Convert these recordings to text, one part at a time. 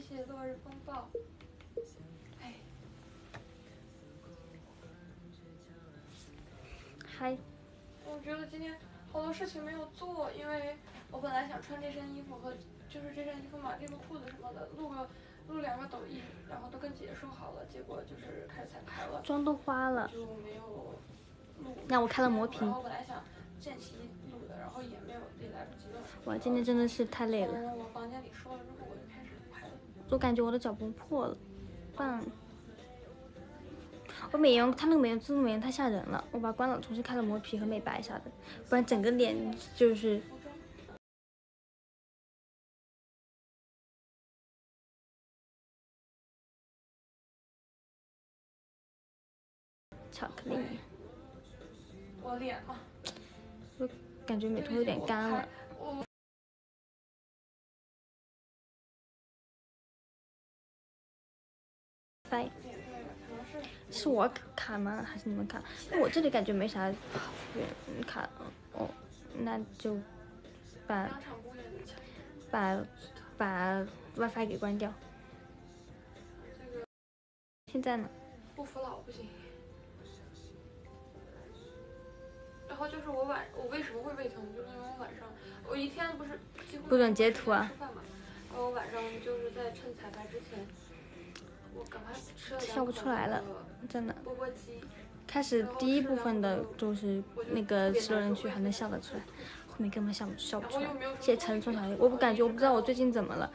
谢谢落日风暴。哎，嗨，我觉得今天好多事情没有做，因为我本来想穿这身衣服和就是这身衣服嘛，这个裤子什么的，录个录两个抖音，然后都跟姐姐说好了，结果就是开始彩排了，妆都花了。就没有录。那我开了磨皮然后本来想见习录的，然后也没有也来不及了。哇，今天真的是太累了。我感觉我的脚崩破了，棒。我美颜，它那个美颜自动美颜太吓人了，我把它关了，重新开了磨皮和美白啥的，不然整个脸就是巧克力，我脸嘛，就感觉美瞳有点干了。是是我卡吗？还是你们卡？那我这里感觉没啥远卡哦，那就把。把把 WiFi 给关掉。现在呢？不服老不行。然后就是我晚，我为什么会胃疼？就是因为我晚上，我一天不是不准截图啊。然后我晚上就是在趁彩排之前，笑不出来了真的。开始第一部分的就是那个吃了人区还能笑得出来，后面根本笑不笑不出来。谢谢陈春小我不感觉，我不知道我最近怎么了，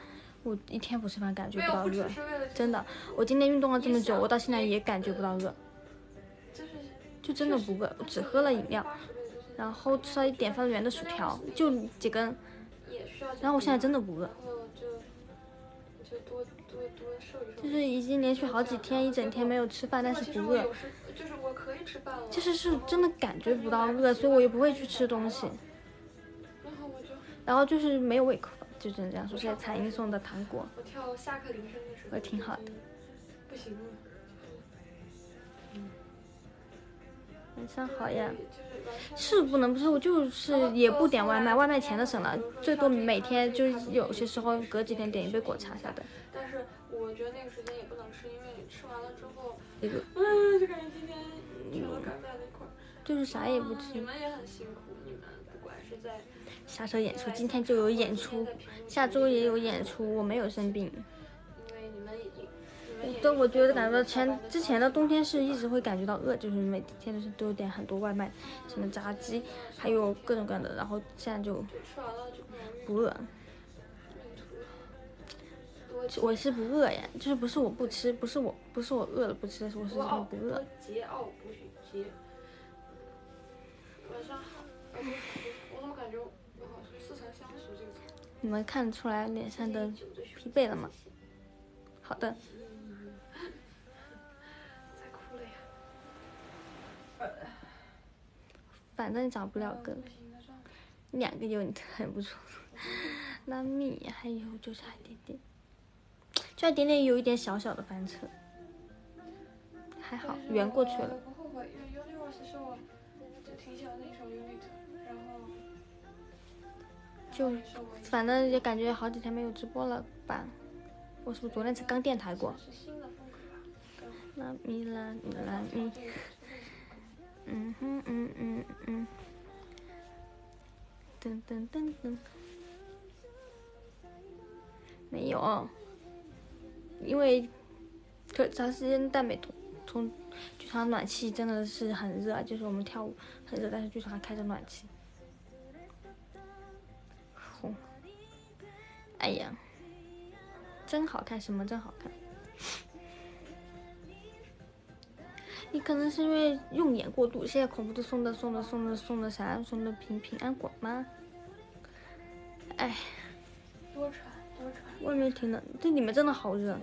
我一天不吃饭感觉不不到饿真的。我今天运动了这么久，我到现在也感觉不到饿，就真的不饿，我只喝了饮料，然后吃了一点方圆的薯条，就几根。然后我现在真的不饿。然后就就多多多瘦一瘦。就是已经连续好几天一整天没有吃饭，但是不饿，是就是我可以吃饭了。就是是真的感觉不到饿，所以我也不会去吃东西，然后我就然后就是没有胃口，就只能这样说。谢谢彩英送的糖果，我跳下课铃声的时候，我挺好的嗯不行了。晚上好呀。是不能不是，我就是也不点外卖，外卖钱都省了，最多每天就是有些时候隔几天点一杯果茶啥的。但是我觉得那个时间也不能吃，因为吃完了之后，那个嗯，就感觉今天全都干在那块儿。就是啥也不吃你。们也很辛苦，你们不管是在，下周演出，今天就有演出，下周也有演出，我没有生病。因为你们也，你们也。对，我觉得感觉到前之前的冬天是一直会感觉到饿，就是每天都是都有点很多外卖，什么炸鸡，还有各种各样的，然后现在就吃完了就不饿。我是不饿呀，就是不是我不吃，不是我不是我饿了不吃，是我是真的不饿。桀骜不驯桀。晚上好，我怎么感觉我好像似曾相识这个词？你们看得出来脸上的疲惫了吗？好的，反正找不了根。两个有你很不错，拉米还有就是还点点，就一点点有一点小小的翻车，还好圆过去了。就反正也感觉好几天没有直播了吧？我是不是昨天才刚电台过？拉米拉米拉米，嗯哼嗯嗯嗯，噔噔噔噔，没有啊，因为可长时间戴美瞳，从剧场暖气真的是很热，就是我们跳舞很热，但是剧场还开着暖气。哎呀，真好看，什么真好看？你可能是因为用眼过度，现在恐怖的送的送的送的送的啥？送的平平安果吗？哎，多穿多穿。外面挺冷，这里面真的好热。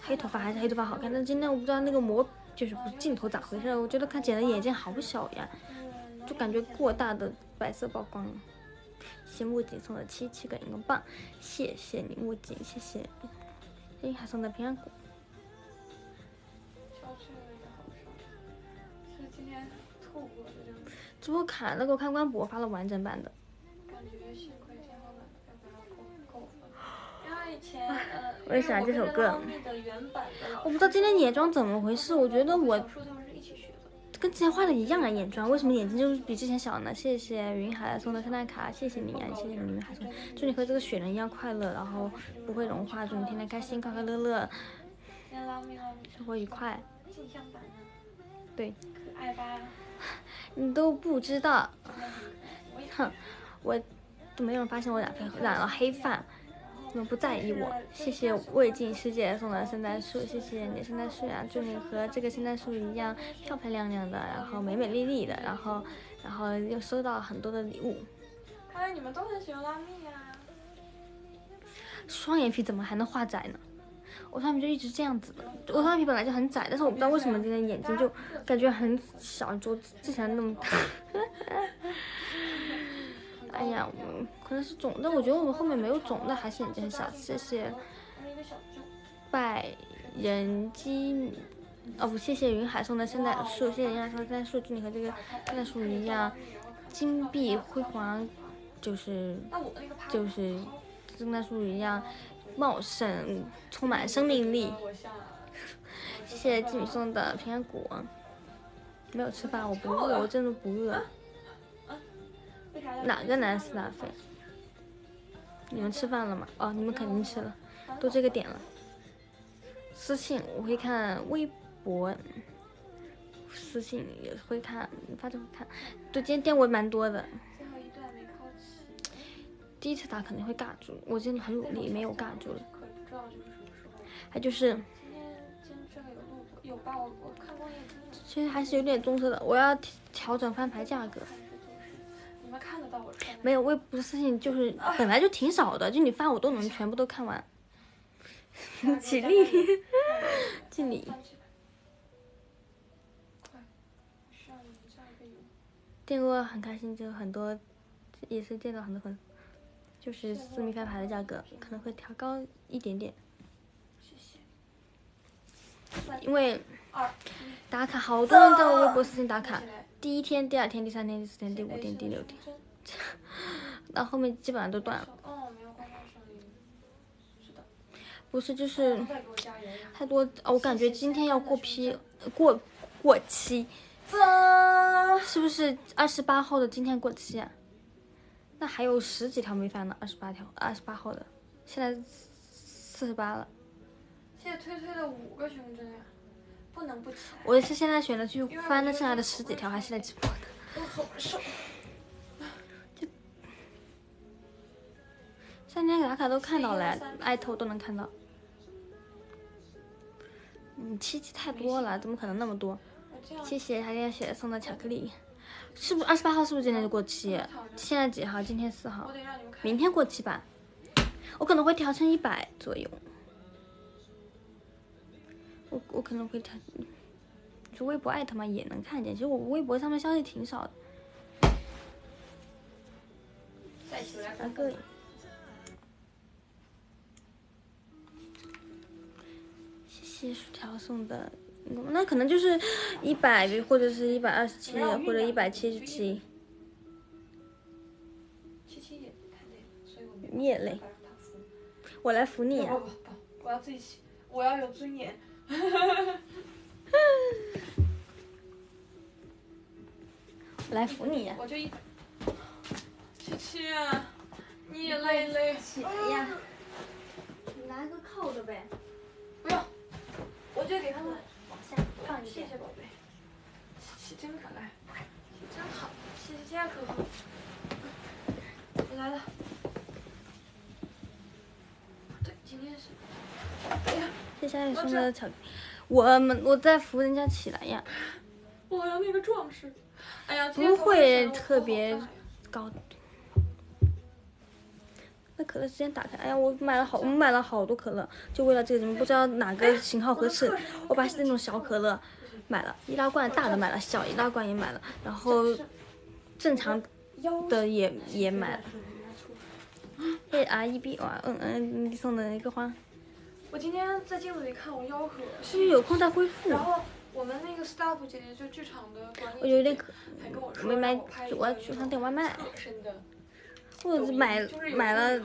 黑头发还是黑头发好看，但今天我不知道那个膜就是不是镜头咋回事，我觉得看起来眼睛好小呀，就感觉过大的白色曝光了。谢谢木槿送的七七个荧光棒，谢谢你木槿，谢谢。哎，还送的平安果。这播卡那个看官博发了完整版的，感觉幸亏天花板要不要扣扣分，因为以前呃，我也喜欢这首歌我不知道今天眼妆怎么回事，我觉得我。跟之前画的一样啊，眼妆为什么眼睛就是比之前小呢？谢谢云海送的圣诞卡，谢谢你啊，谢谢你云海送，祝你和这个雪人一样快乐，然后不会融化，祝你天天开心，快快乐乐，生活愉快。镜像版呢？对，可爱吧？你都不知道，哼，我都没有人发现我染黑染了黑发，你们不在意我。谢谢魏晋师姐送的圣诞树，谢谢你圣诞树呀，祝你和这个圣诞树一样漂漂亮亮的，然后美美丽丽的，然后然后又收到很多的礼物。看来你们都很喜欢拉蜜呀、双眼皮怎么还能画窄呢？我双眼皮就一直这样子的，我双眼皮本来就很窄，但是我不知道为什么今天眼睛就感觉很小，就之前那么大。哎呀，可能是肿，但我觉得我们后面没有肿，但还是眼睛很小。谢谢。拜人机，哦不，谢谢云海送的圣诞树，谢谢云海送的圣诞树，祝你和这个圣诞树一样金碧辉煌，就是就是圣诞树一样茂盛，充满生命力。谢谢季米送的平安果，没有吃饭，我不饿，我真的不饿。哪个男斯拉菲？你们吃饭了吗？哦，你们肯定吃了，都这个点了。私信我会看微博，私信也会看，发就会看。对，今天电文蛮多的，第一次打肯定会尬住，我真的很努力，没有尬住。还就是。其实还是有点棕色的，我要调调整翻牌价格。没有微博私信就是本来就挺少的，就你发我都能全部都看完。起立，敬礼。翻起来。快，需要你们这样一个油。电过很开心，就很多也是见到很多粉，就是私密翻牌的价格可能会调高一点点，谢谢。因为，打卡好多人在我微博私信打卡第一天、第二天、第三天、第四天、第五天、第六天，到后面基本上都断了。不是，就是！太多，哦我感觉今天要过批过过期，是不是二十八号的今天过期啊？那还有十几条没翻呢，二十八条，二十八号的，现在四十八了。现在推推了五个胸针呀，不能不起来。我是现在选的去翻了剩下的十几条，还是来直播的。我好瘦。三天打卡都看到了呀，艾特都能看到。你，七七太多了，怎么可能那么多？谢谢海天雪送的巧克力，是不是二十八号？是不是今天就过期？现在几号？今天四号。明天过期吧？我可能会调成一百左右。我我可能会调，就微博艾特嘛也能看见。其实我微博上面消息挺少的。再起来个？谢谢薯条送的，嗯那可能就是一百或者是一百二十七或者一百七十七。七七也太累了，所以我没你也累我来扶你啊不！不不，我要自己起，我要有尊严。我 来扶你呀、我就一。七七啊，你也累累。起来呀！你拿个靠的呗，不用，我就给他们。往下放一点。谢谢宝贝，真可爱，真好，谢谢佳可可。我来了。对，今天是。哎呀，谢谢你送的巧克力，我们我在扶人家起来呀，我要那个壮士。哎呀，不会特别高。那可乐之前打开，哎呀，我买了好，我们买了好多可乐，就为了这个，你们不知道哪个型号合适，我把那种小可乐买了，易拉罐大的买了，小易拉罐也买了，然后正常的也也买了。谢谢 R E B 哇，嗯嗯，你送的一个花，我今天在镜子里看我腰可是不是有空再恢复？然后我们那个 staff 姐姐就剧场的管理，我有点渴，还跟我说没买让我去上点外卖，侧身的或者是买买了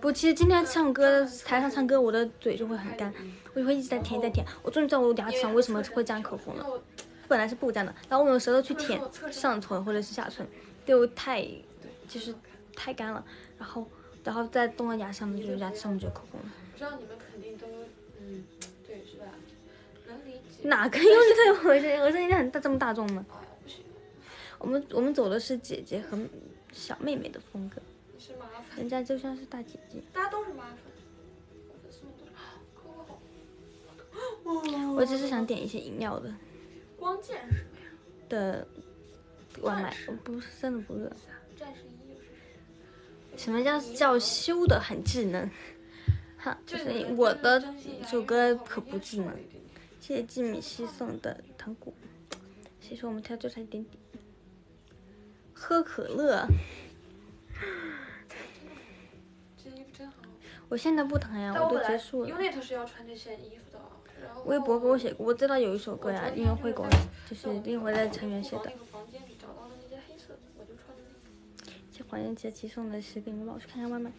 不，其实今天唱歌台上唱歌，我的嘴就会很干，我就会一直在舔，一直在舔。我终于知道我牙齿上为什么会粘口红了，本来是不粘的，然后我用舌头去舔上唇或者是下唇，就太就是太干了，然后然后再动到牙上面，就是牙齿上面就有口红了。我知道你们肯定都嗯，对是吧？能理解。哪个用力对 我声我声音很大这么大众吗？哎呀，不行，我们我们走的是姐姐和小妹妹的风格，你是麻烦，人家就像是大姐姐。大家都是麻烦。我粉。我只是想点一些饮料的光剑是什么呀？的外卖，我不是真的不饿。战士一又是谁？什么叫叫修的很智能？哈，就是我的这首歌可不智能。谢谢季米希送的糖果，谁说我们跳就差一点点？喝可乐，这衣服真好。我现在不疼呀，我都结束了。Unit 是要穿这件衣服的，微博给我写过，我知道有一首歌呀，音乐会给我，就是音乐会的成员写的那。个房间里找到了那件黑色的，我就穿的那个。谢黄仁杰寄送的十饼，帮我去看看外卖。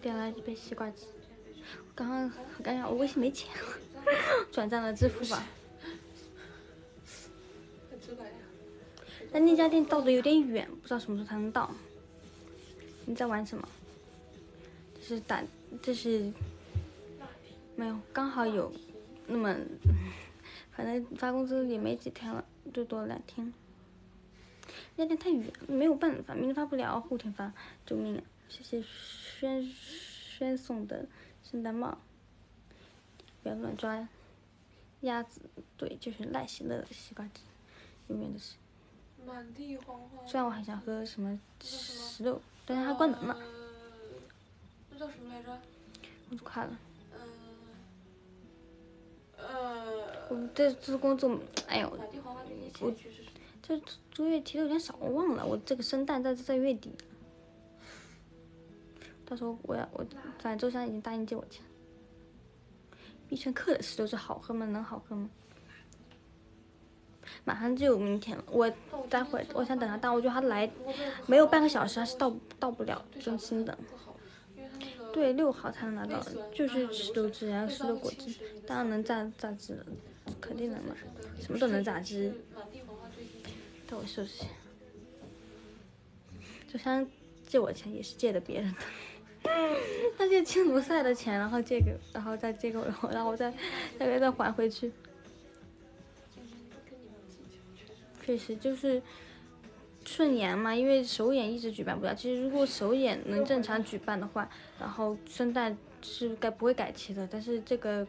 点了一杯西瓜汁，我刚刚很尴尬，我微信没钱了，转账了支付宝。但那家店到的有点远，不知道什么时候才能到。你在玩什么？这是打，这是没有，刚好有那么，反正发工资也没几天了，最多两天。那家店太远，没有办法，明天发不了，后天发，救命啊！谢谢轩轩送的圣诞帽，不要乱抓鸭子，对，就是赖喜乐的西瓜汁，永远的是。满地黄花。虽然我很想喝什么石榴，但是它关门了，呃那叫什么来着？我就快了。嗯。呃。我这次工作，哎呦，我？这这个月提的有点少，我忘了。我这个圣诞在在月底，到时候我要我反正周三已经答应借我钱。必胜客的石榴是好喝吗？能好喝吗？马上就有明天了，我待会我想等他到，我觉得他来没有半个小时，还是到到不了，真心的。对，六号才能拿到，就是石榴汁，然后石榴果汁，当然能榨榨汁了，肯定能嘛，什么都能榨汁。满地黄花最低。带我休息。就像借我钱也是借的别人的，他借青卢赛的钱，然后借给，然后再借给我，然后然后再再给他还回去。确实就是顺延嘛，因为首演一直举办不了。其实如果首演能正常举办的话，然后圣诞是该不会改期的。但是这个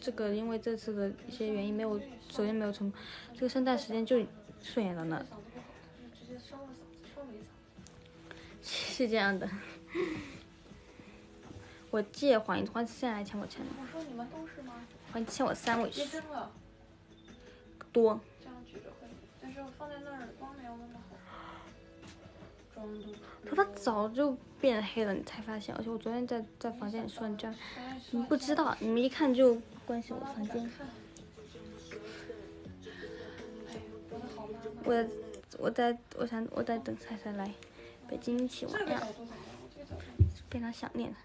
这个因为这次的一些原因没有首演没有成功，这个圣诞时间就顺延了呢。是这样的。我借黄黄现在还欠我钱呢，我说你们都是吗？黄欠我三位别数争了，多。这样举着会，但是我放在那儿光没有那么好。妆都。头发早就变黑了，你才发现。而且我昨天在在房间里说你这样，你不知道，你们一看就关心我房间。哎，我的好妈妈。我我在我想我在等菜菜来北京一起玩呀。非常想念他。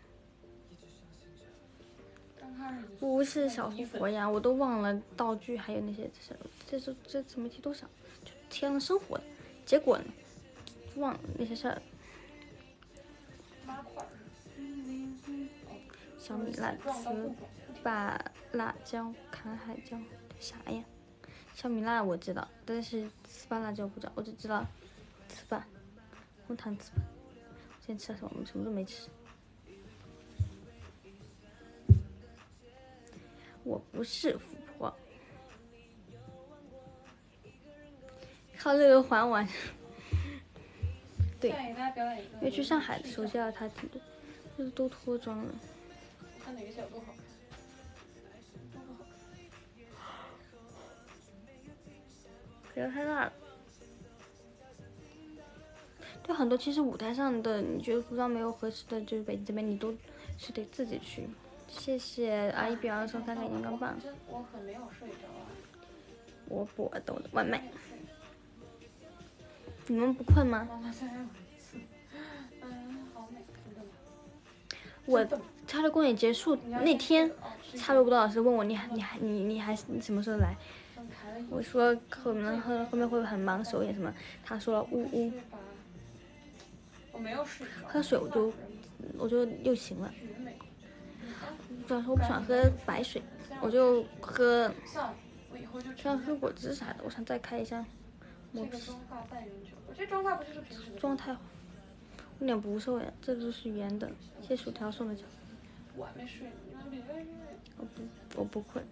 不是小富婆呀，我都忘了道具还有那些事儿，这次这次没提多少，就提了生活的，结果呢，忘了那些事儿。妈块儿。小米辣糍粑辣椒，砍海椒，啥呀？小米辣我知道，但是糍粑辣椒不知道，我只知道糍粑，红糖糍粑。今天吃了什么？我们什么都没吃。我不是富婆，靠这个还完。对。因为去上海的时候见到他挺多，就是都脱妆了。看哪个角度好看。都不好看不要太大了。对很多，其实舞台上的你觉得服装没有合适的，就是北京这边你都是得自己去。谢谢阿姨表扬送三个荧光棒，我可没有睡着啊。我果冻的外卖。你们不困吗？我。插队公演结束那天，插队舞蹈老师问我你还你还你你还什么时候来？我说可能后后面会很忙首演什么，他说了呜呜，我没有睡。喝水我就我就又醒了。主要是我不喜欢喝白水，我就喝算了，我以后就喜欢喝果汁啥的。我想再开一下这个中化半永久。我这中化不就是？状态好，有点不瘦呀，这都是圆的。谢谢薯条送的奖，我还没睡，你们别睡。我不我不困。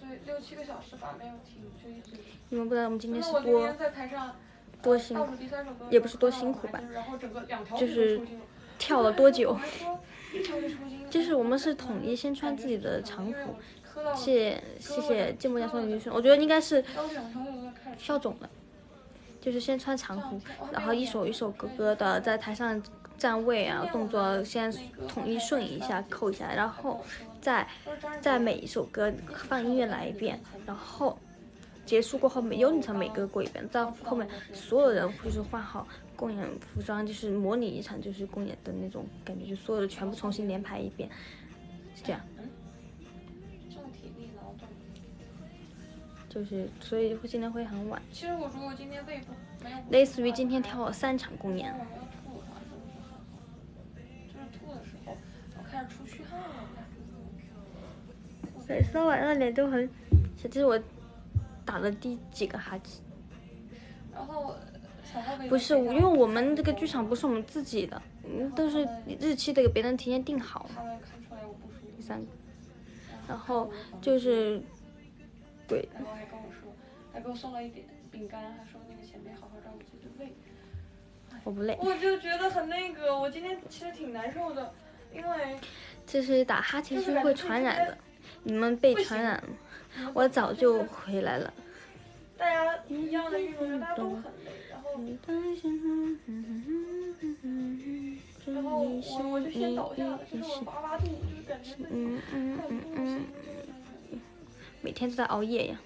对，六七个小时吧，没有停，就一直。你们不知道我们今天是多。多辛苦也不是多辛苦吧就是跳了多 久 就是我们是统一先穿自己的长服，谢谢谢芥末酱送的鱼顺，我觉得应该是消肿了，就是先穿长服，然后一首一首歌歌的在台上站位啊动作先统一顺一下扣一下，然后再再每一首歌放音乐来一遍，然后结束过后每有你才每歌过一遍，到后面所有人就是换好公演服装，就是模拟一场就是公演的那种感觉，就所有的全部重新连排一遍，是这样。重体力劳动。就是所以会今天会很晚，其实我说我今天胃不没有，类似于今天跳了三场公演。就是吐的时候，我开始出虚汗了。每次晚上脸都很，这是我打的第几个哈欠。然后不是，因为我们这个剧场不是我们自己的，嗯，都是日期得给别人提前定好。第三个，然后就是，对，然后还跟我说，还给我送了一点饼干，还说那个前辈好好照顾自己的胃。我不累。我就觉得很那个，我今天其实挺难受的，因为这是打哈欠是会传染的，你们被传染了，我早就回来了。大家一样的运动员，大家都很累，然后然后我我就先倒下了，就是我哇哇吐，就是感觉嗯嗯嗯嗯行，，每天都在熬夜呀，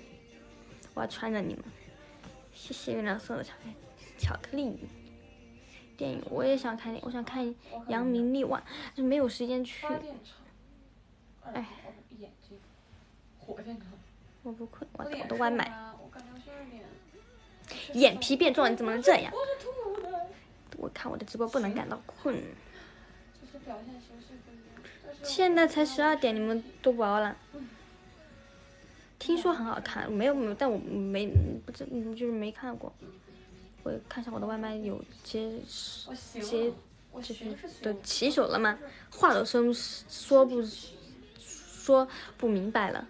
我要传染你们。谢谢月亮送的巧克力，巧克力。电影我也想看，我想看《扬名立万》，就没有时间去。哎，眼睛，火箭筒，我不困，我脸我的外卖。眼皮变重，你怎么能这样？我看我的直播不能感到困。现在才十二点，你们都不熬了？听说很好看，没有没有，但我没不知嗯就是没看过。我看一下我的外卖有接接就是行是行了，都起手了吗？话都说说不说不明白了。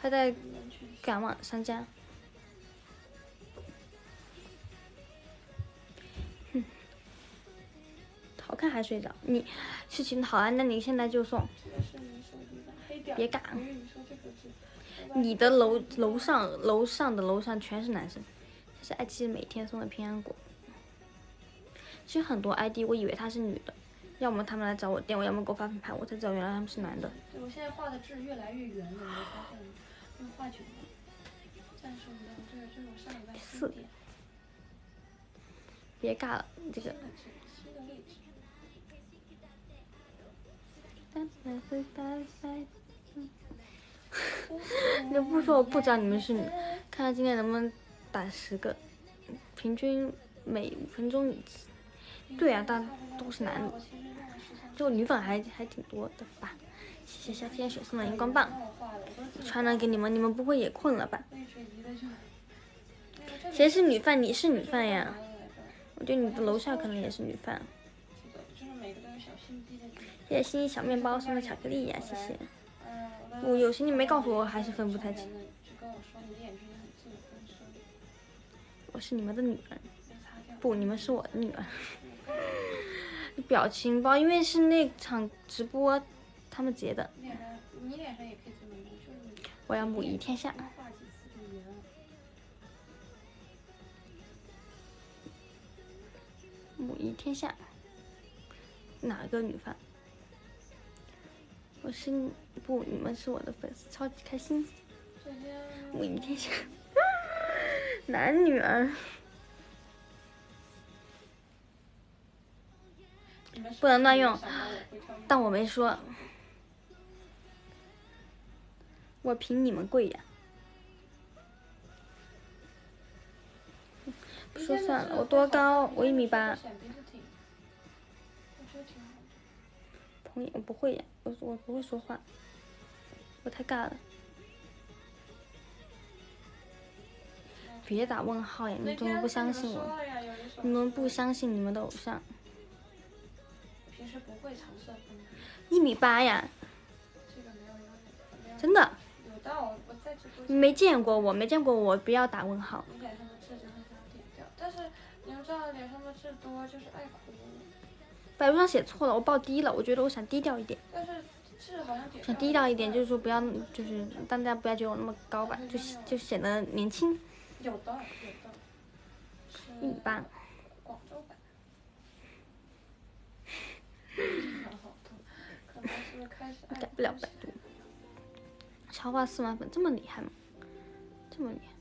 他在赶往商家。哼，好看还睡着？你事情好啊，那你现在就送。别赶你的楼楼上楼上的楼上全是男生，这是爱奇艺每天送的平安果。其实很多 ID 我以为他是女的，要么他们来找我店，我要么给我发品牌，我才知道原来他们是男的。对，我现在画的痣越来越圆了，你没发现吗？因为画久了。暂时不到，这个这是我上礼拜四点别尬了，这个。你 不说我不知道你们是女，看看今天能不能打十个，平均每五分钟一次。对啊，大都是男的，就女粉还还挺多的吧。谢谢夏天雪送的荧光棒，传染给你们，你们不会也困了吧？谁是女饭？你是女饭呀？我觉得你的楼下可能也是女饭。谢谢心小面包送的巧克力呀，谢谢。我有些你没告诉我，还是分不太清。我是你们的女儿，不，你们是我的女儿。表情包，因为是那场直播，他们截的。我要母仪天下。母仪天下。哪个女 fan？我是不，你们是我的粉丝，超级开心。母仪天下。男女儿。不能乱用，但我没说。我凭你们贵呀！不说算了，我多高？我一米八。朋友，我不会呀，我我不会说话，我太尬了。别打问号呀！你怎么不相信我？你们不相信你们的偶像？一米八呀，真的。你没见过我，没见过我，不要打问号。但是你们知道脸上的痣多就是爱哭。百度上写错了，我报低了，我觉得我想低调一点。但是痣好像想低调一点，就是说不要，就是大家不要觉得我那么高吧，就就显得年轻。有的，有的。一米八。改不了百度。超话四万粉这么厉害吗？这么厉害？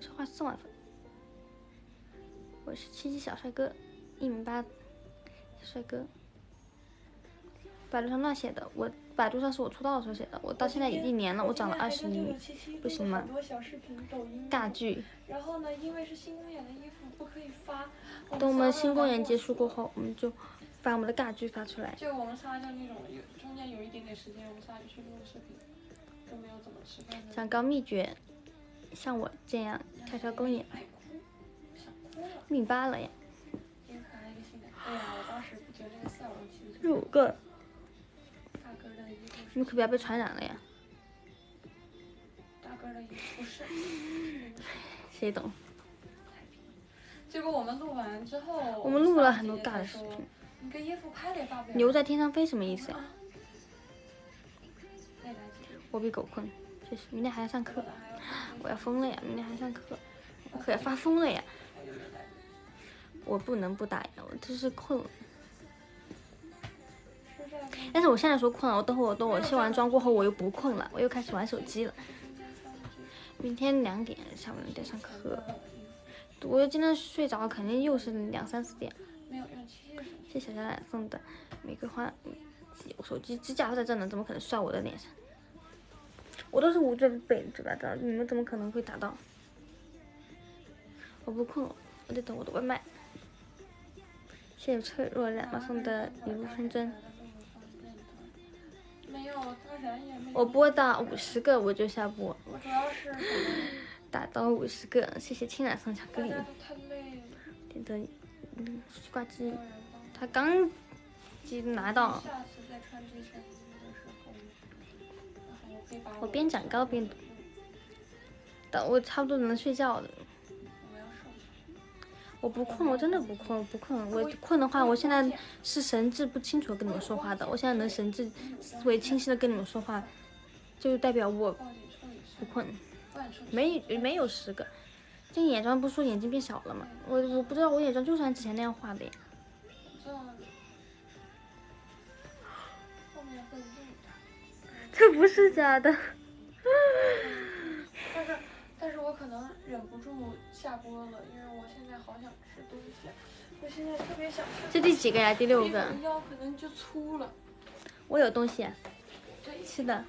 超话四万粉。我是七七小帅哥，一米八，帅哥。百度上乱写的，我百度上是我出道的时候写的，我到现在一年了，我长了二十厘米，不行吗？尬剧。然后呢，因为是新公演的衣服不可以发。等我们新公演结束过后，我们就。把我们的尬剧发出来。就我们仨就那种有中间有一点点时间，我们仨就去录视频，都没有怎么吃饭。长高秘诀，像我这样跳跳公演。一米八了呀。五个。你们可不要被传染了呀。大个的衣服不是。谁懂？结果我们录完之后。我们录了很多尬的视频。牛在天上飞什么意思呀？我比狗困，确实。明天还要上课，我要疯了呀！明天还上课，我可要发疯了呀！我不能不打呀，我就是困。但是我现在说困了，我等会我等我卸完妆过后我又不困了，我又开始玩手机了。明天两点下午两点上课，我今天睡着肯定又是两三四点。谢谢小冉送的玫瑰花，我手机支架在这呢，怎么可能摔我的脸上？我都是捂着背嘴巴的，你们怎么可能会打到？我不困了，我在等我的外卖。谢谢脆弱染嘛送的礼物风筝。没有，也没有。我播到五十个我就下播。我主要是打到五十个，谢谢青染送巧克力。点的，嗯，挂机。他刚拿到，我边长高边，等我差不多能睡觉了。我不困，我真的不困，不困。我困的话，我现在是神志不清楚跟你们说话的。我现在能神志思维清晰的跟你们说话，就代表我不困。没没有十个，这眼妆不说眼睛变小了吗？我我不知道，我眼妆就是按之前那样画的呀。这不是假的，但是，但是我可能忍不住下播了，因为我现在好想吃东西，我现在特别想吃。这第几个呀？第六个。腰可能就粗了。我有东西，吃的。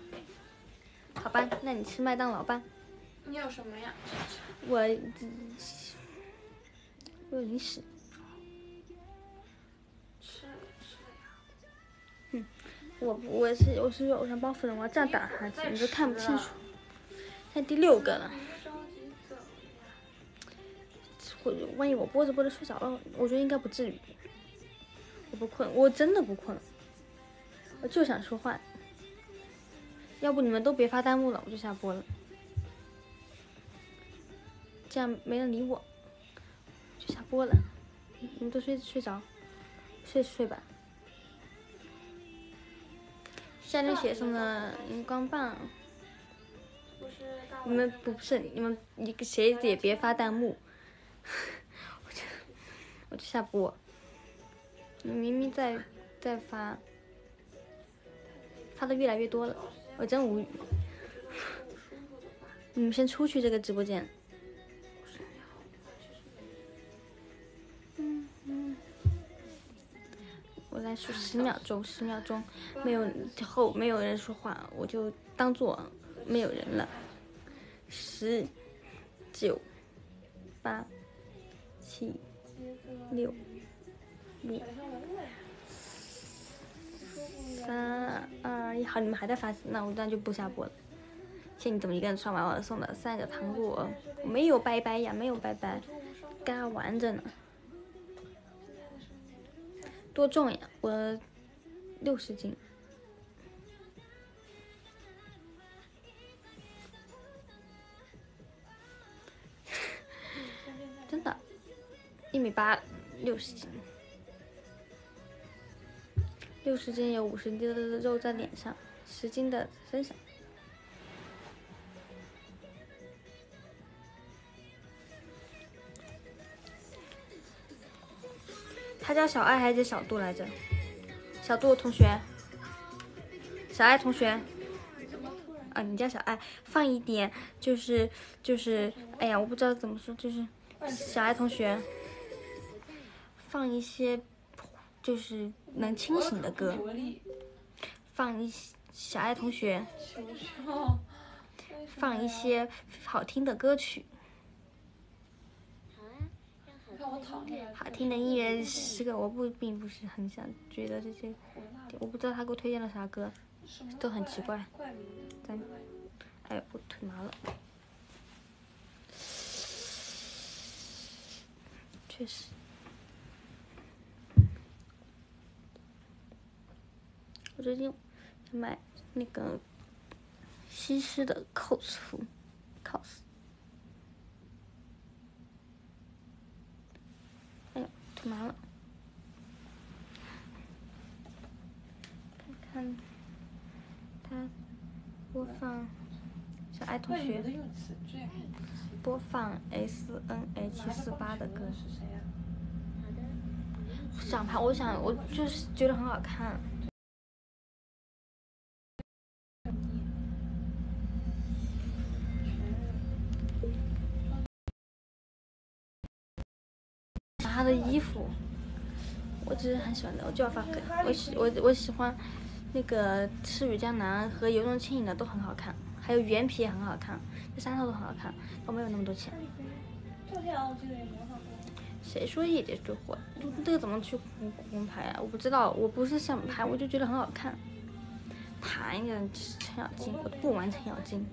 好吧，那你吃麦当劳吧。你有什么呀？我我有零食，我我是我是偶像包袱人，我要这样打哈欠，你都看不清楚。现在第六个了，你不着急走呀？或者万一我播着播着睡着了，我觉得应该不至于。我不困，我真的不困，我就想说话。要不你们都别发弹幕了，我就下播了。这样没人理我，就下播了。你们都睡睡着，睡睡吧。夏天雪送的荧光棒，你们不是你们一个谁也别发弹幕，我就我就下播。你明明在在发，发的越来越多了，我真无语。你们先出去这个直播间。嗯嗯，我来数十秒钟，十秒钟，没有后没有人说话，我就当做没有人了。十、九、八、七、六、五、三、二、一，好，你们还在发，那我那就不下播了。谢谢你怎么一个人刷完我送的三个糖果，没有拜拜呀，没有拜拜，嘎玩着呢。多重呀？我六十斤。真的，一米八，六十斤，六十斤有五十斤的肉在脸上，十斤的身上。他叫小爱还是叫小杜来着？小杜同学，小爱同学，啊，你叫小爱，放一点，就是就是，哎呀，我不知道怎么说，就是小爱同学，放一些就是能清醒的歌，放一些小爱同学放一些好听的歌曲，好听的音乐是个我不并不是很想觉得这些，我不知道他给我推荐了啥歌，都很奇怪。咱哎呦，我腿麻了，确实。我最近想买那个西施的 cos 服，cos。哎呦，腿麻了。看看他播放小爱同学？播放 S N H 四八的歌？想拍，我想我就是觉得很好看。我只是很喜欢的，我就要发给我喜我我喜欢那个《赤羽江南》和《游龙轻影》的都很好看，还有《原皮》也很好看，这三套都很好看，我没有那么多钱。谁说夜蝶最火？这个怎么去公公牌啊？我不知道，我不是想拍，我就觉得很好看。谈一个程咬金，我都不玩程咬金。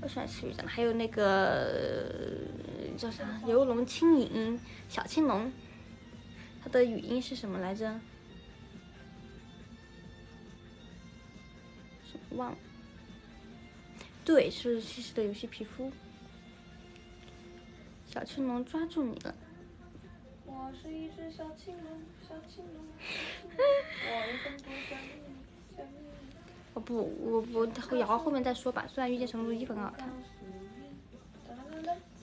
我喜欢赤羽江南，还有那个呃叫啥《游龙轻影》小青龙，它的语音是什么来着？忘了？对，是西施的游戏皮肤。小青龙抓住你了。我是一只小青龙，小青龙，我不，我我摇到后面再说吧。虽然遇见神鹿衣服很好看，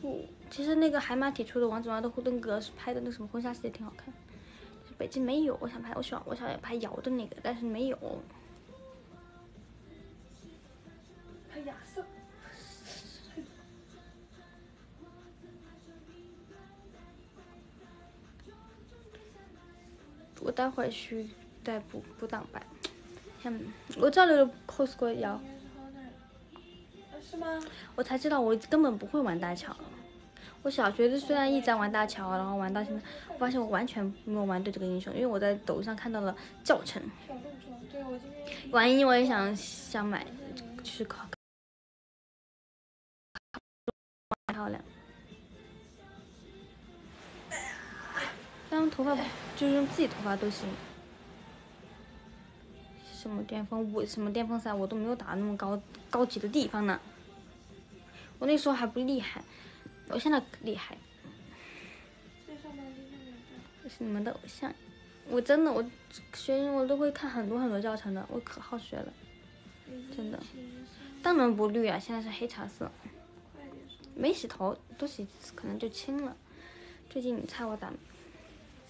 不，其实那个海马体出的王者荣耀的那个拍的那什么婚纱戏也挺好看。就是北京没有，我想拍，我喜欢我想拍瑶的那个，但是没有。拍亚瑟。我待会儿去再补补档吧。嗯，我照了 cos 过瑶，是吗？我才知道我根本不会玩大乔。我小学的虽然一直在玩大乔，然后玩到现在，我发现我完全没有玩对这个英雄，因为我在抖音上看到了教程。小众中，对我今天万一我也想想买，就是考漂亮。当头发就是用自己头发都行。什么巅峰我什么巅峰赛我都没有打那么高高级的地方呢。我那时候还不厉害，我现在厉害。我是你们的偶像。我真的我学英文都会看很多很多教程的，我可好学了，真的。当然不绿啊，现在是黑茶色，快点，没洗头，多洗几次可能就清了。最近你猜我打没？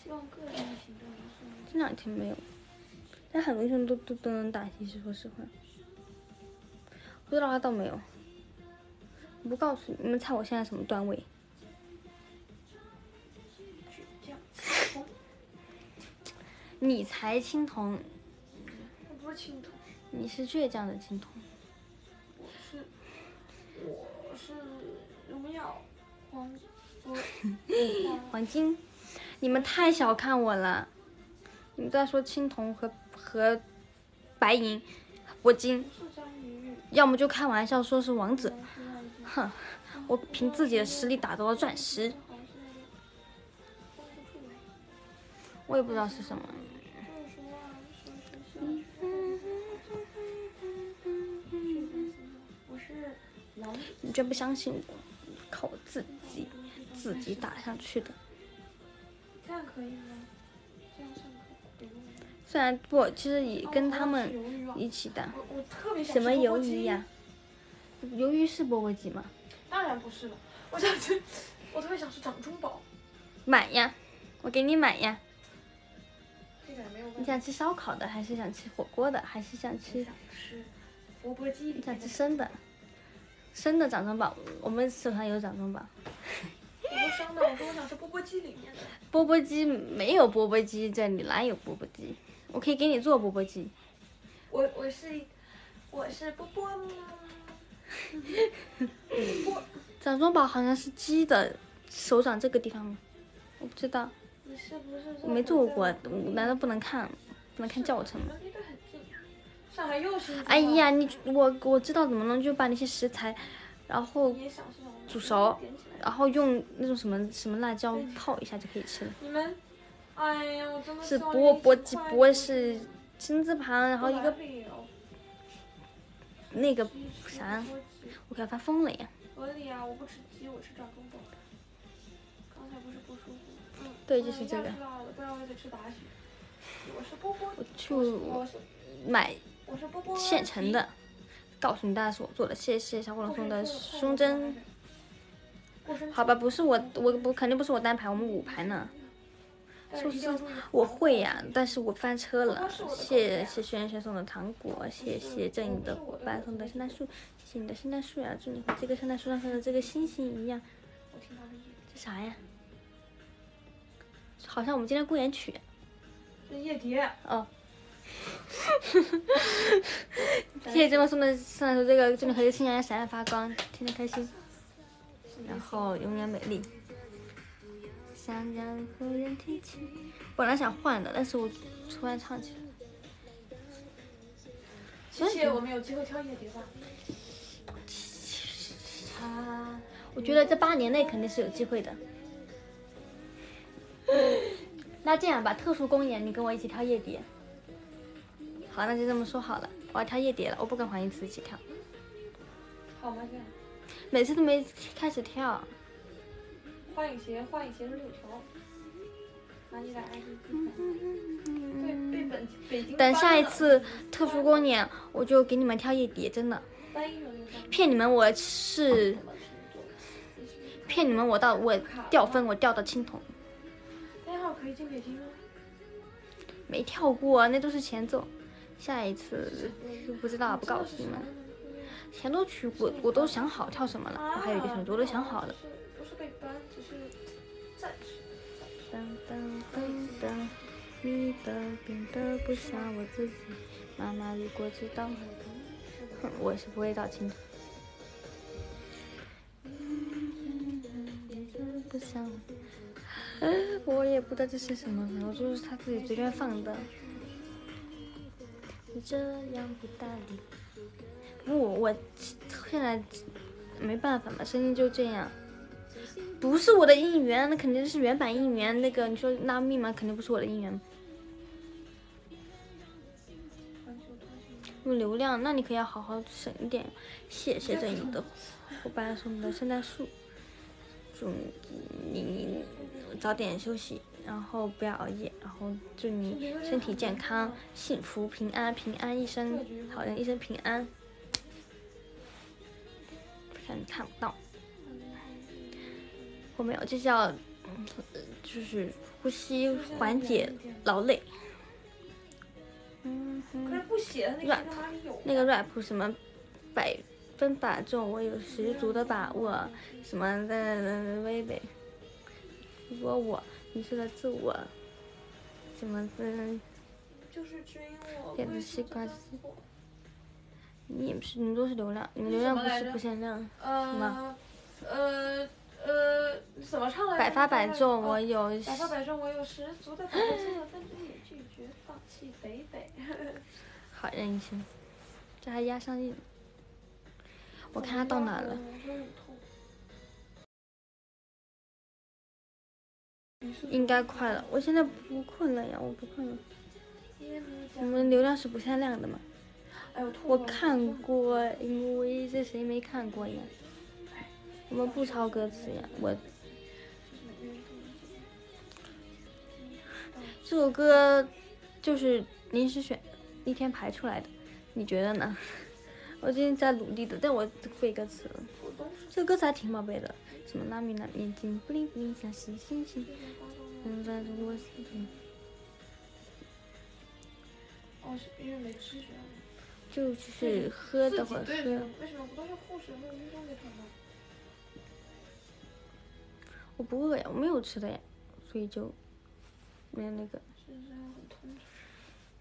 希望个人的行动能顺利。这两天没有，但很多医生都都都能打，其实说实话，不知道他倒没有。我不告诉你，你们猜我现在什么段位？你才青铜，我不是青铜，你是倔强的青铜。我是我是荣耀黄，我黄黄金，你们太小看我了。你们在说青铜和和白银、铂金，要么就开玩笑说是王者。哼，我凭自己的实力打到了钻石，我也不知道是什么。你真不相信我，靠我自己自己打上去的。这样可以吗？这样上课可以？虽然不，其实也跟他哦们一起打。什么鱿鱼鸡呀？鱿鱼是钵钵鸡吗？当然不是了，我想吃，我特别想吃掌中宝，买呀，我给你买呀。这个也没有问题。你想吃烧烤的，还是想吃火锅的，还是想吃想吃钵钵鸡你想，吃生的？生的掌中宝，我们手上有掌中宝。我不生的，我说我想吃钵钵鸡里面的。钵钵鸡没有钵钵鸡这里，哪有钵钵鸡？我可以给你做钵钵鸡。我我是我是波波，波，掌中宝好像是鸡的手掌这个地方？我不知道，你是不是我没做过，我难道不能看？不能看教程吗？上海又是。哎呀，你我我知道怎么弄，就把那些食材，然后？煮熟然后用那种什么什么辣椒泡一下就可以吃了。你们，哎呀，我真的是希望钵钵鸡，钵是金字旁，然后一个那个啥我快发疯了呀！合理啊，我不吃鸡，我吃掌中宝。刚才不是不舒服？嗯，对就是这个不然我得吃达许。我是波波，我去买现成的，告诉你大家是我做的，谢谢小火龙送的胸针。。好吧，不是我，我不肯定不是我单排，我们五排呢。是是我会呀，但是我翻车了谢谢轩轩送的糖果，谢谢正义的伙伴送的圣诞树，谢谢你的圣诞树呀！祝你和这个圣诞树上的这个星星一样。我听到了夜，这啥呀？好像我们今天公演曲这夜蝶，哦。谢谢这么送的圣诞树，这个祝你和这个新娘闪闪发光，天天开心，然后永远美丽。想让和人提起，本来想换的，但是我突然唱起来。谢谢我们有机会挑夜蝶吧。啊，我觉得这八年内肯定是有机会的。那这样吧，特殊公演你跟我一起跳夜蝶。好，那就这么说好了，我要跳夜蝶了，我不跟黄一慈一起跳，好吗？这样，每次都没开始跳。花影鞋，花影鞋是六条。拿你的 ID 对，被本北京。等下一次特殊公演，我就给你们跳夜蝶，真的，骗你们我是骗你们我到我掉分我掉到青铜，单号可以进北京吗？没跳过，那都是前奏。下一次不知道，不告诉你们。前奏曲我我都想好跳什么了，我还有一个选择我都想好了。噔噔噔噔，你的变得不像我自己。妈妈如果知道，哼，我是不会道歉的。不像，我也不知道这是什么，然后就是他自己随便放的。你这样不搭理，不，我现在没办法嘛，声音就这样。不是我的应援，那肯定是原版应援。那个你说拉密码，肯定不是我的应援。用流量，那你可要好好省一点。谢谢这你的伙伴送的圣诞树。祝你早点休息，然后不要熬夜，然后祝你身体健康、幸福、平安、平安一生，好人一生平安。看看不到，我没有，这叫就是呼吸缓解劳累。嗯哼。可是不写的那个干嘛有？那个 rap 什么百分百中，我有十足的把握。什么的微微，如果我迷失了自我，什么的，就是只因我变成西瓜汁。你们是你们都是流量，你们流量不是不限量，是吗？呃呃，怎么唱来着？百发百中，我有。百发百中，我有十足的把握，千分之一拒绝放弃北北。好人一生，这还压上印。我看他到哪了。应该快了，我现在不困了呀，我不困了。我们流量是不限量的嘛？我看过，因为这谁没看过呀？我们不抄歌词呀，我。这首歌就是临时选一天排出来的，你觉得呢？我最近在努力的，但我背歌词。这个歌词还挺宝贝的。什么？拉米拉眼睛不灵不灵，像星星星。嗯，在我心中。哦，是因为没吃血。就是喝的话喝。为什么不都是护士没有运动给他们？我不饿呀，我没有吃的呀，所以就没有那个。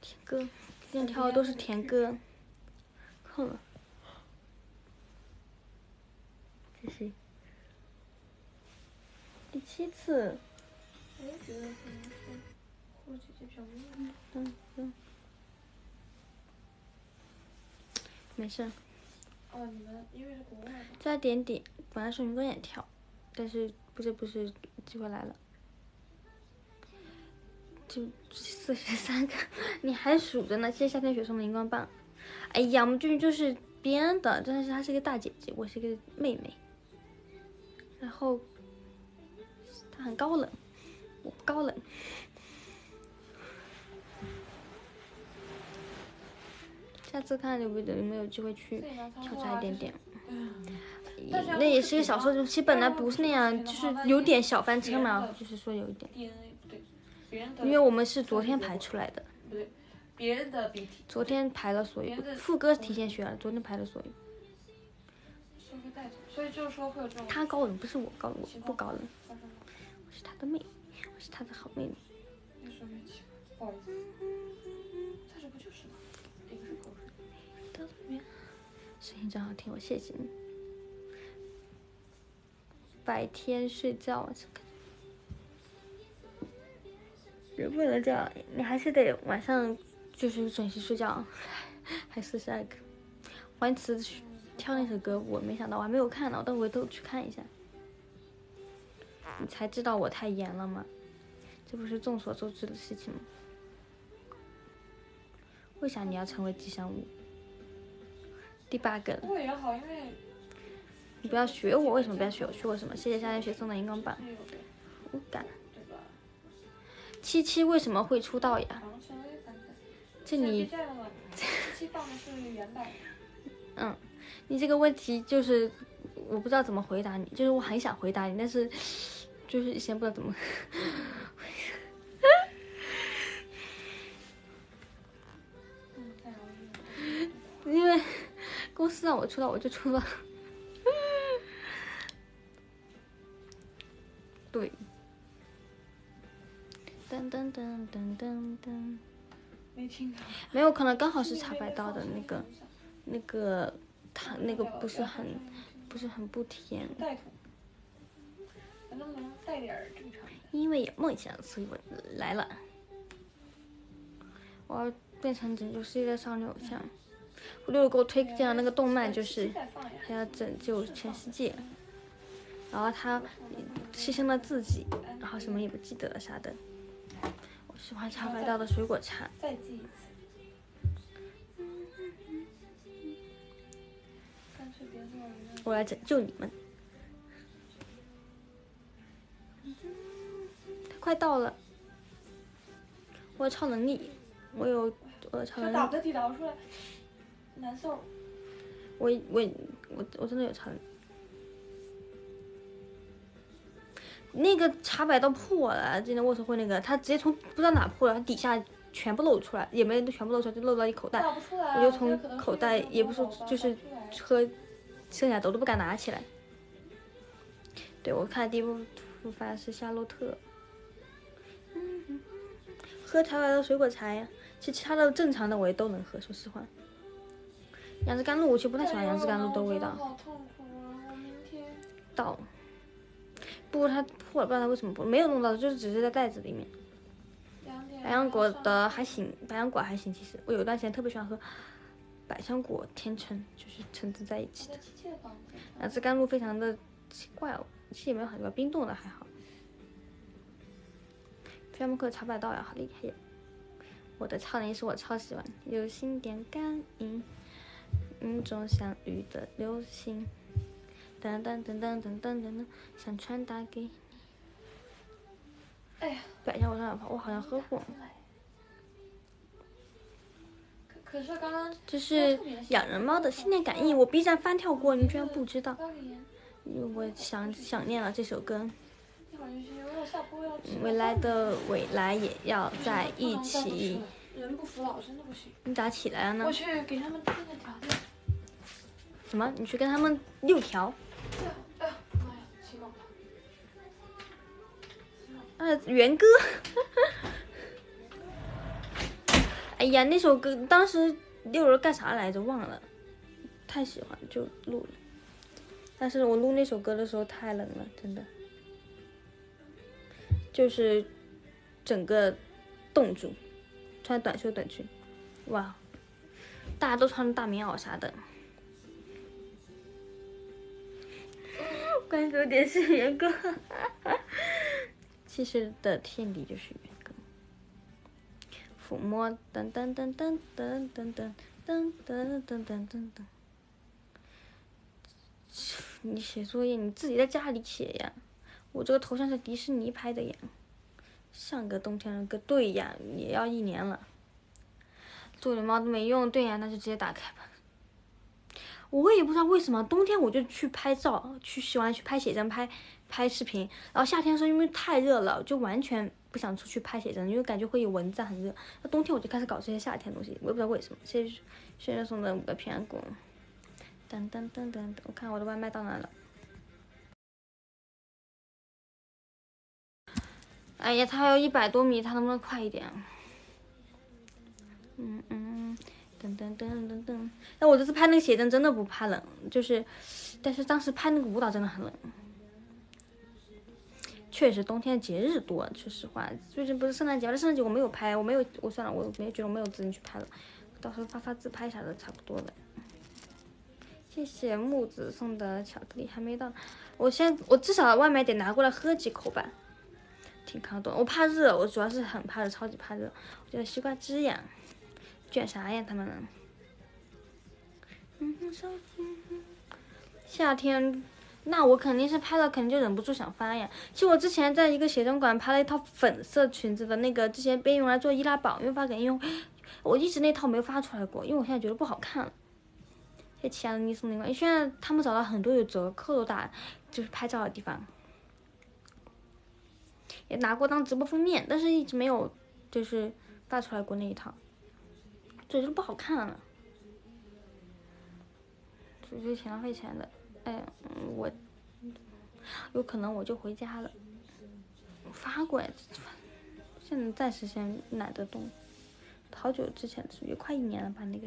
甜歌，今天跳的都是甜歌。困了。这是。第七次。我也觉得可能是，或者姐姐比较累。嗯嗯。没事。哦，你们因为是国外的。加点点，本来是云光眼跳，但是不是不是机会来了。就四十三个，你还数着呢。谢谢夏天雪送的荧光棒。哎呀，我们俊俊就是编的，但是她是个大姐姐，我是个妹妹。然后她。很高冷，我不高冷。下次看有没有有没有机会去挑战一点点。那也是个小说，其实本来不是那样，就是有点小翻车嘛，就是说有一点。因为我们是昨天排出来的。别人的昨天排了所有，副歌提前学了，昨天排了所有。所以就是说会有这种。他高冷，不是我高冷，我不高冷。我是他的妹，我是他的好妹妹。越说越奇怪，不好意思。他这不就是吗？一个是口水。声音真好听，我谢谢你。白天睡觉，晚上看。人不能这样，你还是得晚上就是准时睡觉。还四十二个。黄词跳那首歌，我没想到，我还没有看呢，我等回头去看一下。你才知道我太严了吗？这不是众所周知的事情吗？为啥你要成为吉祥物？第八个。不也好，因为。你不要学我，为什么不要学我？学我什么？谢谢夏天雪送的荧光棒。无感。七七为什么会出道呀？这你。嗯，你这个问题就是我不知道怎么回答你，就是我很想回答你，但是。就是先不知道怎么，因为公司让我出道，我就出了。对。噔噔噔噔噔噔。没听到。没有可能，刚好是茶白道的那个，那个他那个不是很，不是很不甜。咱能不能带点正常？因为有梦想，所以我来了。我要变成拯救世界的少女偶像。六六给我推荐的那个动漫就是再放呀。他要拯救全世界，然后他牺牲了自己，然后什么也不记得了啥的。我喜欢茶百道的水果茶，再记一次。我来拯救你们。他快到了，我有超能力，我有我有超能力，打不得地倒出来，难受。我我我我真的有超能力。那个茶百道破了，今天握手会那个，他直接从不知道哪破了，他底下全部露出来，也没全部露出来，就露到一口袋。我就从口袋也不是就是喝，剩下的我都不敢拿起来。对，我看第一部部番是《夏洛特》，喝茶百道水果茶呀。其实其他的正常的我也都能喝，说实话。杨枝甘露我其实不太喜欢杨枝甘露的味道。好痛苦啊！我明天到，不过它破了，不知道它为什么破，没有弄到，就是只是在袋子里面。两点。百香果的还行，白杨果还行。其实我有一段时间特别喜欢喝百香果甜橙，就是橙子在一起的。在七七的房间。杨枝甘露非常的奇怪哦，其实也没有很多，冰冻的还好。菲木克茶百道呀，好厉害呀！我的超能力是我超喜欢，有心电感应，云中相遇的流星，噔噔噔噔噔噔噔噔，想传达给你。哎呀，摆下我的喇叭，我好像喝过。可是刚刚这是养人猫的心电感应，我 B 站翻跳过，你居然不知道？因为我想想念了这首歌。未来的未来也要在一起。人不服老真的不行。你咋起来了呢？我去给他们订个条件。什么？你去跟他们六条？元歌。哎呀，那首歌当时六人干啥来着？忘了，太喜欢就录了。但是我录那首歌的时候太冷了，真的，就是整个冻住，穿短袖短裙，哇，大家都穿着大棉袄啥的。关注点是元歌，其实的天敌就是元歌。抚摸噔噔噔噔噔噔噔噔噔噔噔噔。你写作业你自己在家里写呀，我这个头像是迪士尼拍的呀，上个冬天的歌，对呀，也要一年了。做脸猫都没用，对呀，那就直接打开吧。我也不知道为什么冬天我就去拍照，去喜欢去拍写真、拍拍视频，然后夏天的时候因为太热了，就完全不想出去拍写真，因为感觉会有蚊子，很热。那冬天我就开始搞这些夏天的东西，我也不知道为什么。谢谢轩轩送的五个平安果。噔噔噔噔噔，我看我的外卖到哪了。哎呀，他还有一百多米，他能不能快一点？嗯嗯，噔噔噔噔噔。但我这次拍那个写真真的不怕冷，就是，但是当时拍那个舞蹈真的很冷。确实，冬天节日多，说实话，最近不是圣诞节吗？圣诞节我没有拍，我没有，我算了，我没有觉得我没有资金去拍了，到时候发发自拍啥的差不多了。谢谢木子送的巧克力，还没到，我先我至少外卖得拿过来喝几口吧，挺抗冻。我怕热，我主要是很怕热，超级怕热。我觉得西瓜汁呀，卷啥呀他们？夏天，那我肯定是拍了，肯定就忍不住想发呀。其实我之前在一个写真馆拍了一套粉色裙子的那个，之前被用来做易拉宝，因为发给用，我一直那套没有发出来过，因为我现在觉得不好看了。谢亲爱的你送那个，现在他们找到很多有折扣的打，就是拍照的地方，也拿过当直播封面，但是一直没有就是发出来过那一套，就是不好看了，就觉得挺浪费钱的。哎呀，我有可能我就回家了，发过来，现在暂时先懒得动，好久之前，也快一年了吧那个。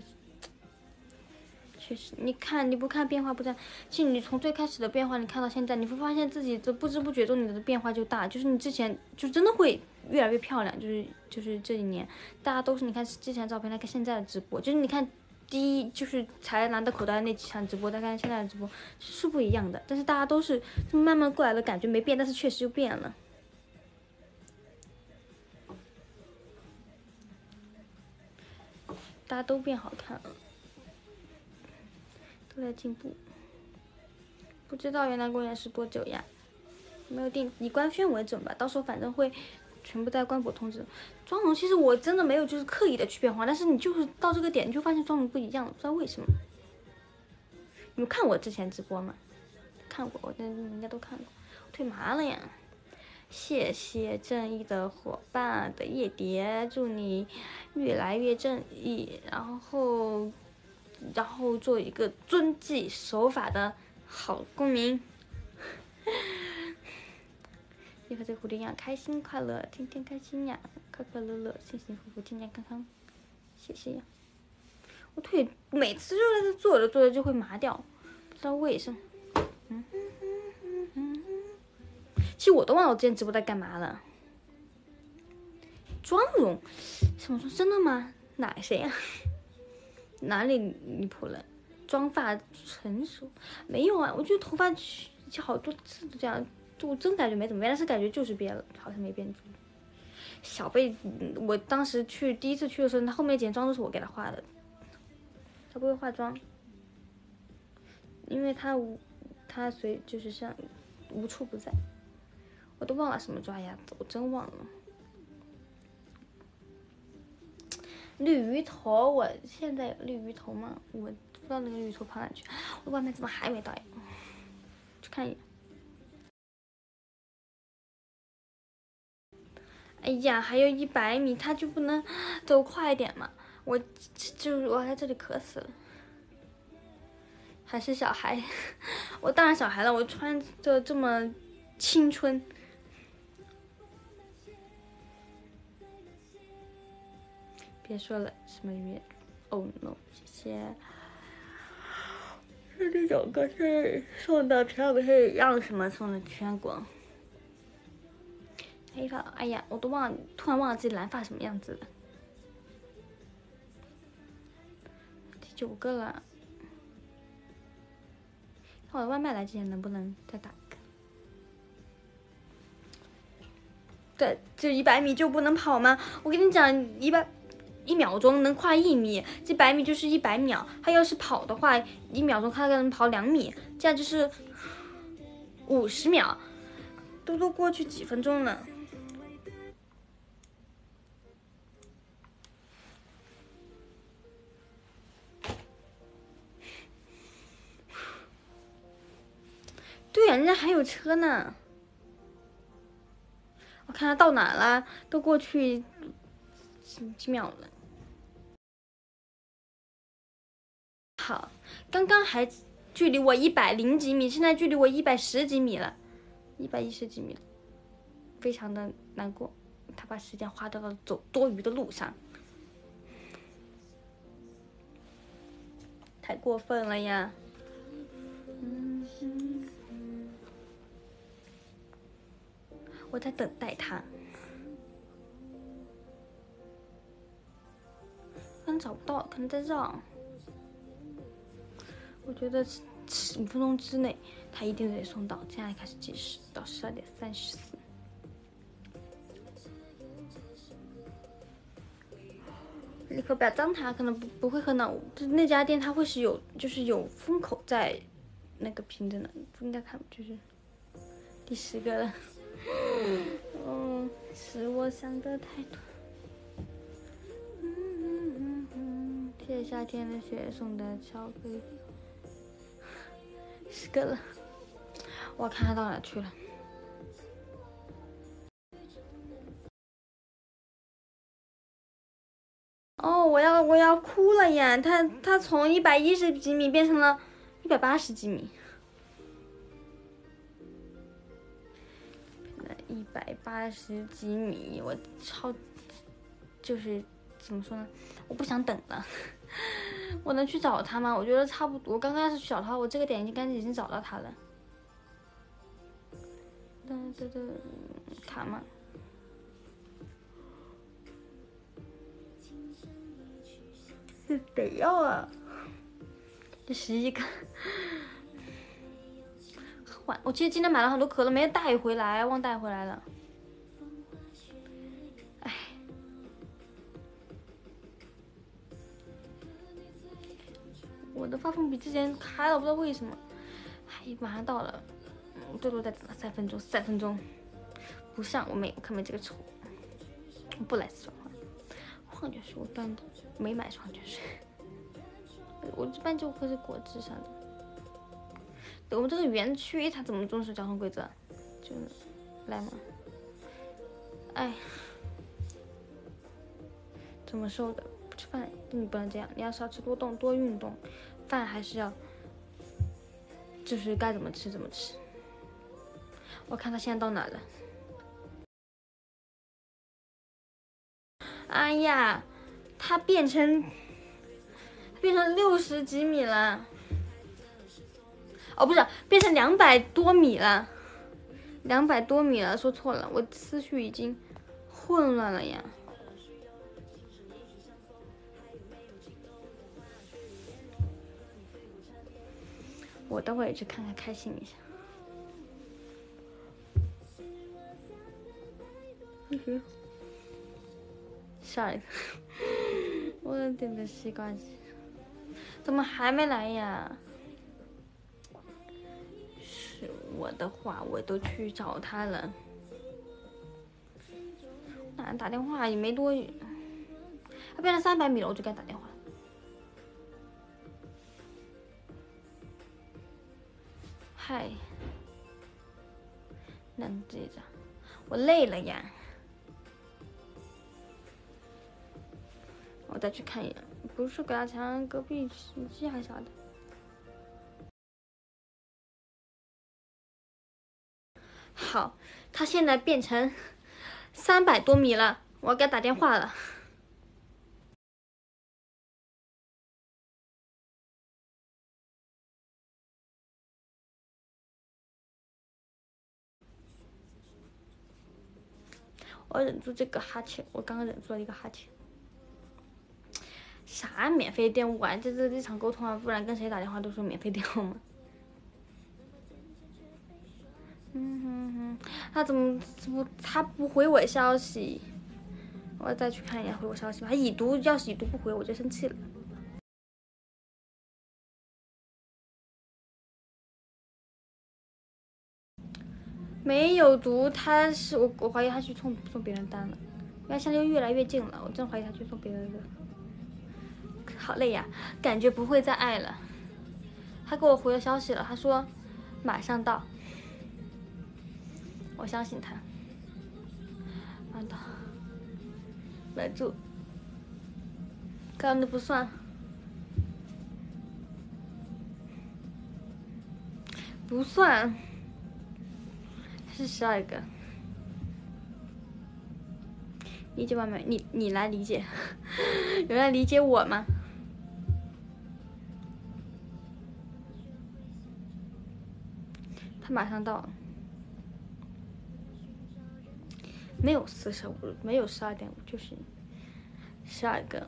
确实，你看你不看变化不在，其实你从最开始的变化，你看到现在，你会发现自己的不知不觉中你的变化就大，就是你之前就真的会越来越漂亮，就是就是这一年，大家都是你看之前的照片，来看现在的直播，就是你看第一就是才拿到口袋那几场直播，再看现在的直播是不一样的，但是大家都是慢慢过来的感觉没变，但是确实就变了。大家都变好看了，都在进步。不知道原来公演是多久呀？没有定，以官宣为准吧。到时候反正会全部在官博通知。妆容其实我真的没有就是刻意的去变化，但是你就是到这个点你就发现妆容不一样了，不知道为什么。你们看我之前直播吗？看过，我那应该都看过。腿麻了呀。谢谢正义的伙伴的夜蝶，祝你越来越正义，然后，然后做一个遵纪守法的好公民。你和这个蝴蝶一样开心快乐，天天开心呀，快快乐乐，幸幸福福，健健康康。谢谢呀，我腿每次就在这坐着坐着就会麻掉，不知道为什么。嗯哼哼哼哼哼。其实我都忘了我之前直播在干嘛了。妆容，什么妆？真的吗？哪谁呀？哪里离谱了？妆发成熟？没有啊，我觉得头发就好多次都这样，我真感觉没怎么变，但是感觉就是变了，好像没变。小贝，我当时去第一次去的时候，他后面剪妆都是我给他画的。他不会化妆，因为他无，他随就是像无处不在。我都忘了什么抓牙子，我真忘了。绿鱼头，我现在有绿鱼头吗？我不知道那个绿鱼头跑哪去。我外卖怎么还没到呀？去看一眼。哎呀，还有一百米，他就不能走快点吗？我就我在这里渴死了。还是小孩，我当然小孩了，我穿着这么青春。别说了，什么鱼？哦 no！谢谢。这首歌是送的票不是让什么送的全国？黑发，哎呀，我都忘了，突然忘了自己蓝发什么样子了。第九个了。看我的外卖来之前能不能再打一个？对，就一百米就不能跑吗？我跟你讲，一百。一秒钟能跨一米，这百米就是一百秒。他要是跑的话，一秒钟他能跑两米，这样就是五十秒，都都过去几分钟了。对呀，人家还有车呢。我看他到哪了，都过去几几秒了。好，刚刚还距离我一百零几米，现在距离我一百十几米了，一百一十几米了，非常的难过。他把时间花到了走多余的路上，太过分了呀！我在等待他，可能找不到，可能在这。我觉得十五分钟之内，他一定得送到。现在开始计时，到十二点三十四。立刻不要脏他，可能不不会喝呢。那家店他会是有，就是有封口在那个瓶子呢，不应该看，就是第十个了。嗯，是我想的太多。谢夏天的雪送的巧克力。十个了，我看到哪去了。哦，我要我要哭了呀！他他从一百一十几米变成了一百八十几米，八十几米，我超就是怎么说呢？我不想等了。我能去找他吗？我觉得差不多。我刚刚要是去找他，我这个点应该已经找到他了。噔噔噔，卡吗？得要啊！这十一个，我其实今天买了很多可乐，没带回来，忘带回来了。我的发送比之前开了，不知道为什么。哎，马上到了，嗯，最多再等三分钟，三分钟。不上，我没，我看没这个丑。不来说话。矿泉水，我断的。没买矿泉水，我一般就喝是果汁啥的。我们这个园区它怎么遵守交通规则？就来嘛。哎，怎么瘦的？吃饭，你不能这样。你要少吃多动多运动，饭还是要，就是该怎么吃怎么吃。我看他现在到哪了？哎呀！他变成变成六十几米了，哦，不是，变成两百多米了，两百多米了，说错了，我思绪已经混乱了呀。我等会也去看看，开心一下。嗯哼，下一个。我的天的西瓜鸡，怎么还没来呀？是我的话，我都去找他了。打打电话也没多远，他变成三百米了，我就该打电话。嗨，能记着，我累了呀。我再去看一眼，不是给他墙隔壁洗衣机还是啥的。好，他现在变成三百多米了，我要给他打电话了。我忍住这个哈欠，我刚刚忍住了一个哈欠。啥免费电话啊？这这日常沟通啊，不然跟谁打电话都说免费电话吗？嗯哼哼，他怎么怎么他不回我消息？我再去看一眼回我消息吧。他已读，要是已读不回，我就生气了。没有毒，他是我我怀疑他去送送别人单了。因为现在又越来越近了，我真怀疑他去送别人的。好累呀，感觉不会再爱了。他给我回了消息了，他说马上到。我相信他。慢到，来住。刚刚的不算，不算，是十二个。理解完没？你你来理解，有人理解我吗？他马上到，没有四十五，没有十二点五，就是十二个。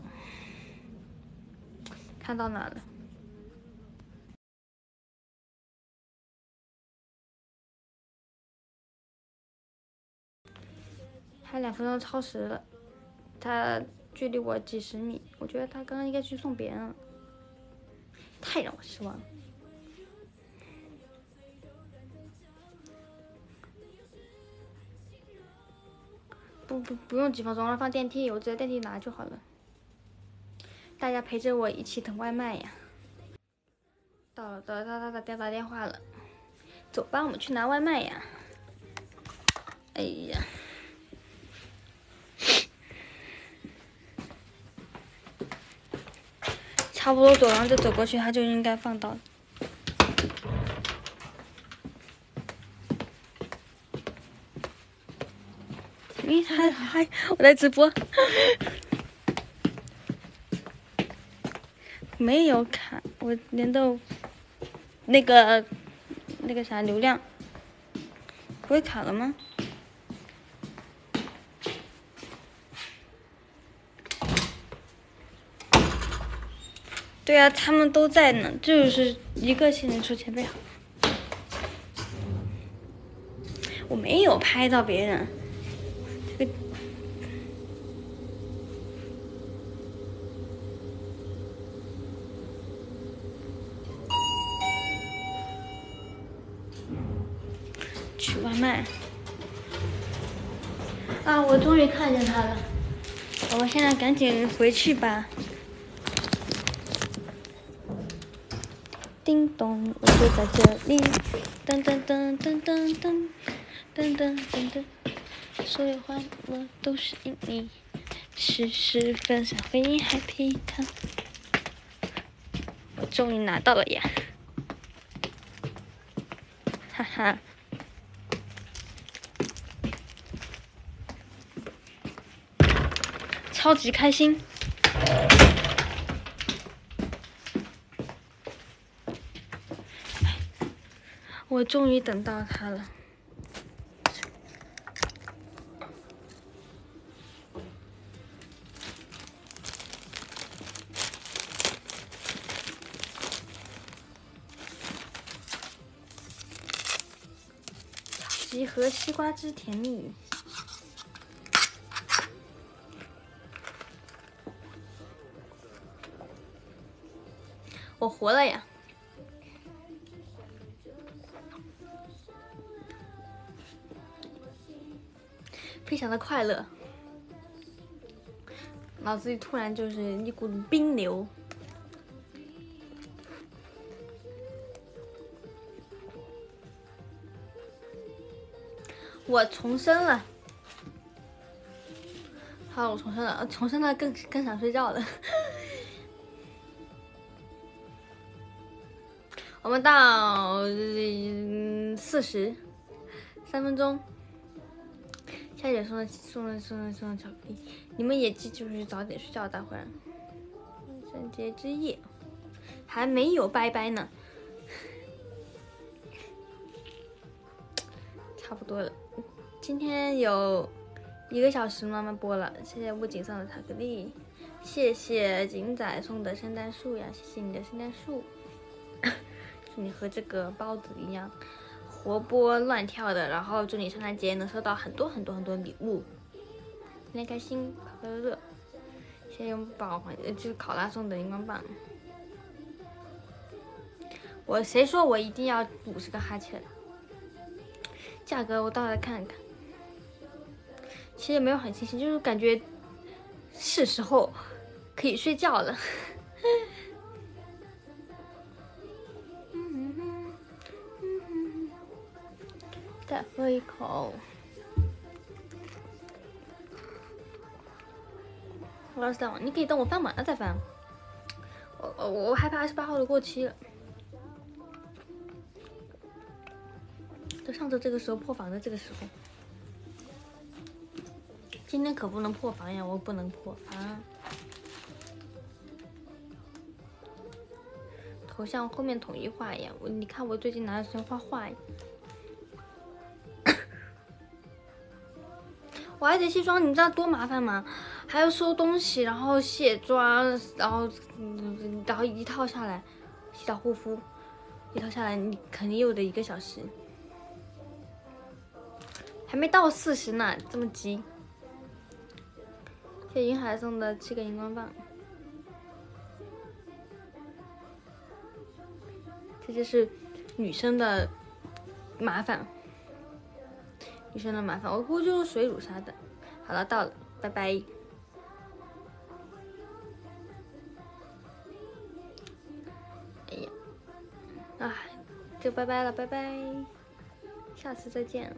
看到哪了？还两分钟超时了，他距离我几十米，我觉得他刚刚应该去送别人了，太让我失望了。不不不用几分钟了，放电梯，我直接电梯拿就好了。大家陪着我一起等外卖呀。到了，到了，他他他电打电话了，走吧，我们去拿外卖呀。哎呀，差不多走，然后就走过去，他就应该放到了。你还还我在直播，没有卡，我连到那个那个啥流量，不会卡了吗？对啊，他们都在呢，就是一个新人出前辈好。我没有拍到别人，取外卖啊！我终于看见他了，我们现在赶紧回去吧。叮咚，我就在这里。噔噔噔噔噔噔噔噔噔噔，所有欢乐都是因你，时时分享回忆 Happy Time。我终于拿到了呀！哈哈，超级开心！我终于等到他了。集合西瓜汁甜蜜。我活了呀！常的快乐，脑子里突然就是一股冰流。我重生了，好，我重生了，重生了更更想睡觉了。我们到四十三分钟。夏姐送的送的送的送的巧克力，你们也记住去早点睡觉，待会儿。圣节之夜还没有拜拜呢，差不多了。今天有一个小时慢慢播了，谢谢物景送的巧克力，谢谢景仔送的圣诞树呀，谢谢你的圣诞树，祝你和这个包子一样。活泼乱跳的，然后祝你圣诞节能收到很多很多很多礼物，天天开心，快快乐乐。谢谢宝宝，就是考拉送的荧光棒。我谁说我一定要五十个哈欠？价格我倒来看看，其实也没有很清晰，就是感觉是时候可以睡觉了。再喝一口。我要三你可以等我翻完了再翻。我我我害怕二十八号的过期了。就上周这个时候破防的这个时候。今天可不能破防呀！我不能破防。头像后面统一画呀！我你看我最近哪有时间画画呀？我还得卸妆，你知道多麻烦吗？还要收东西，然后卸妆，然后，然后一套下来，洗澡护肤，一套下来你肯定又得一个小时，还没到四十呢，这么急。谢云海送的七个荧光棒，这就是女生的麻烦。一生的麻烦，我估计就是水乳啥的。好了，到了，拜拜。哎呀，啊，就拜拜了，拜拜，下次再见。